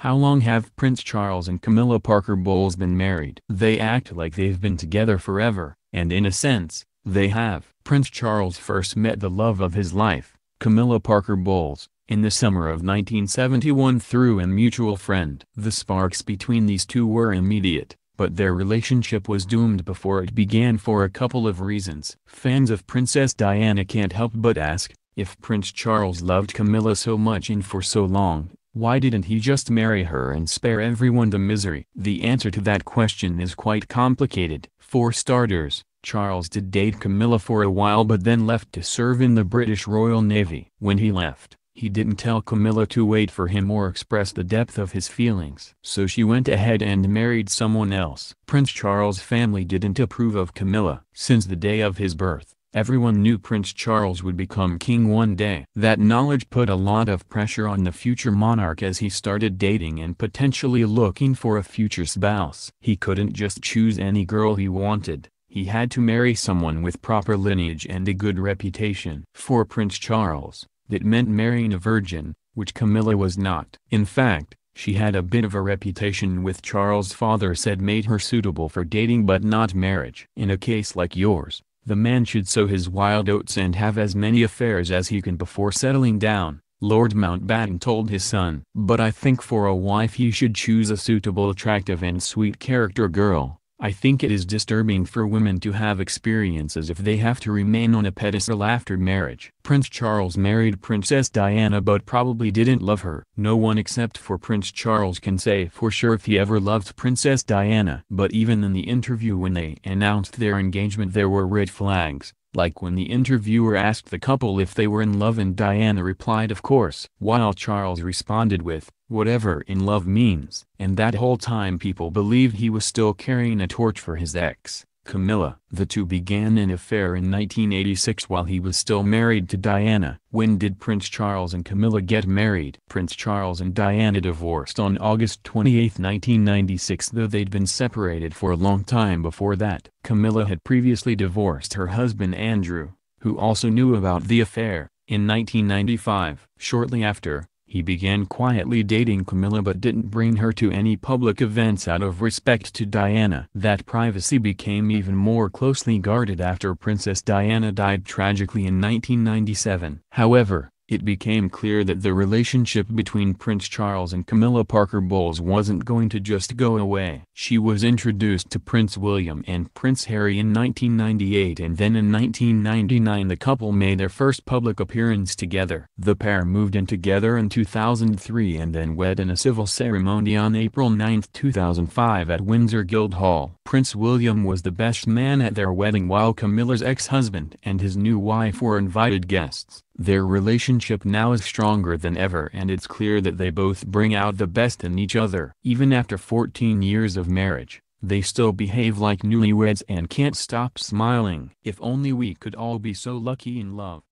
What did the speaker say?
How long have Prince Charles and Camilla Parker Bowles been married? They act like they've been together forever, and in a sense, they have. Prince Charles first met the love of his life, Camilla Parker Bowles, in the summer of 1971 through a mutual friend. The sparks between these two were immediate, but their relationship was doomed before it began for a couple of reasons. Fans of Princess Diana can't help but ask, if Prince Charles loved Camilla so much and for so long, why didn't he just marry her and spare everyone the misery? The answer to that question is quite complicated. For starters, Charles did date Camilla for a while but then left to serve in the British Royal Navy. When he left, he didn't tell Camilla to wait for him or express the depth of his feelings. So she went ahead and married someone else. Prince Charles' family didn't approve of Camilla. Since the day of his birth, everyone knew Prince Charles would become king one day. That knowledge put a lot of pressure on the future monarch as he started dating and potentially looking for a future spouse. He couldn't just choose any girl he wanted. He had to marry someone with proper lineage and a good reputation. For Prince Charles, that meant marrying a virgin, which Camilla was not. In fact, she had a bit of a reputation with Charles' father said made her suitable for dating but not marriage. In a case like yours, the man should sow his wild oats and have as many affairs as he can before settling down, Lord Mountbatten told his son. But I think for a wife he should choose a suitable attractive and sweet character girl. I think it is disturbing for women to have experiences if they have to remain on a pedestal after marriage. Prince Charles married Princess Diana but probably didn't love her. No one except for Prince Charles can say for sure if he ever loved Princess Diana. But even in the interview when they announced their engagement there were red flags, like when the interviewer asked the couple if they were in love and Diana replied of course. While Charles responded with, whatever in love means. And that whole time people believed he was still carrying a torch for his ex, Camilla. The two began an affair in 1986 while he was still married to Diana. When did Prince Charles and Camilla get married? Prince Charles and Diana divorced on August 28, 1996 though they'd been separated for a long time before that. Camilla had previously divorced her husband Andrew, who also knew about the affair, in 1995. Shortly after, he began quietly dating Camilla but didn't bring her to any public events out of respect to Diana. That privacy became even more closely guarded after Princess Diana died tragically in 1997. However, it became clear that the relationship between Prince Charles and Camilla Parker Bowles wasn't going to just go away. She was introduced to Prince William and Prince Harry in 1998 and then in 1999 the couple made their first public appearance together. The pair moved in together in 2003 and then wed in a civil ceremony on April 9, 2005 at Windsor Guildhall. Prince William was the best man at their wedding while Camilla's ex-husband and his new wife were invited guests. Their relationship now is stronger than ever and it's clear that they both bring out the best in each other. Even after 14 years of marriage, they still behave like newlyweds and can't stop smiling. If only we could all be so lucky in love.